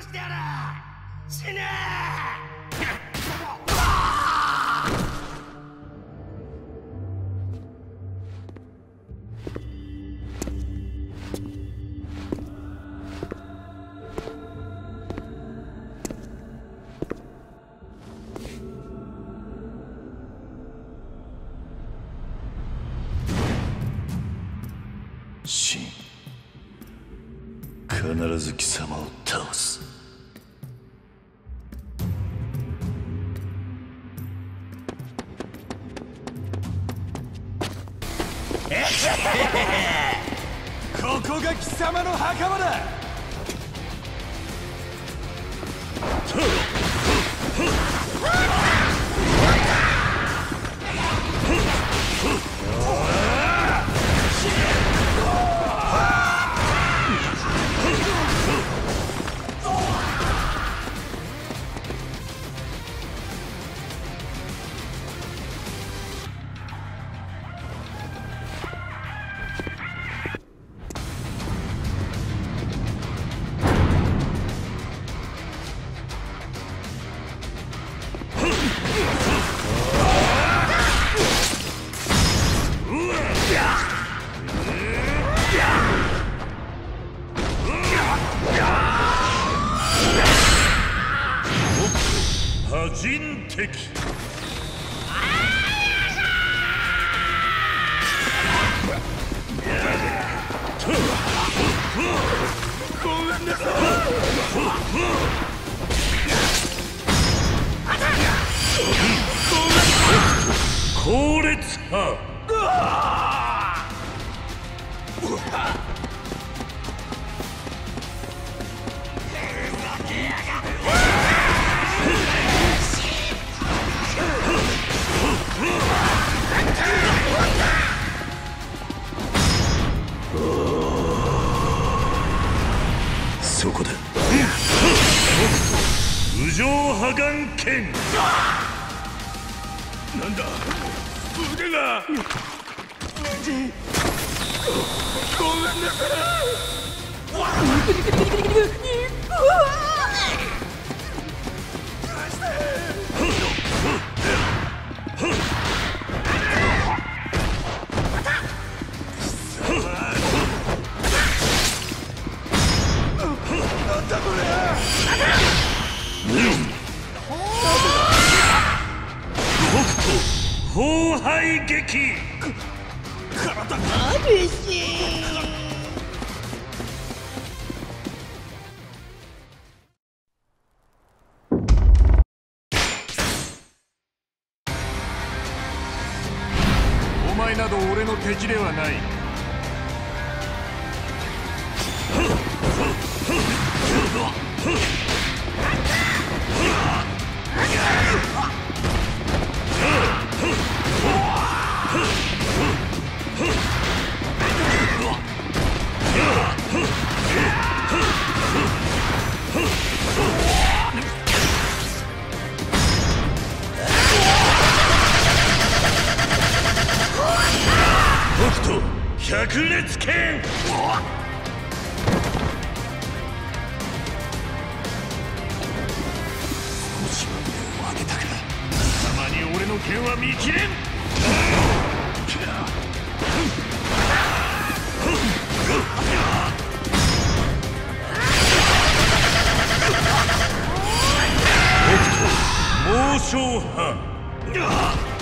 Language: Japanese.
殺してやる！死ね！シン。必ず貴様を倒す。ここが貴様の墓場だ。破人敵高烈派無情破眼剣。なんだ？腕が。ごめんなさい荒廃劇。お前など俺の敵ではない。北斗百裂剣の剣は見切れん。北斗猛将派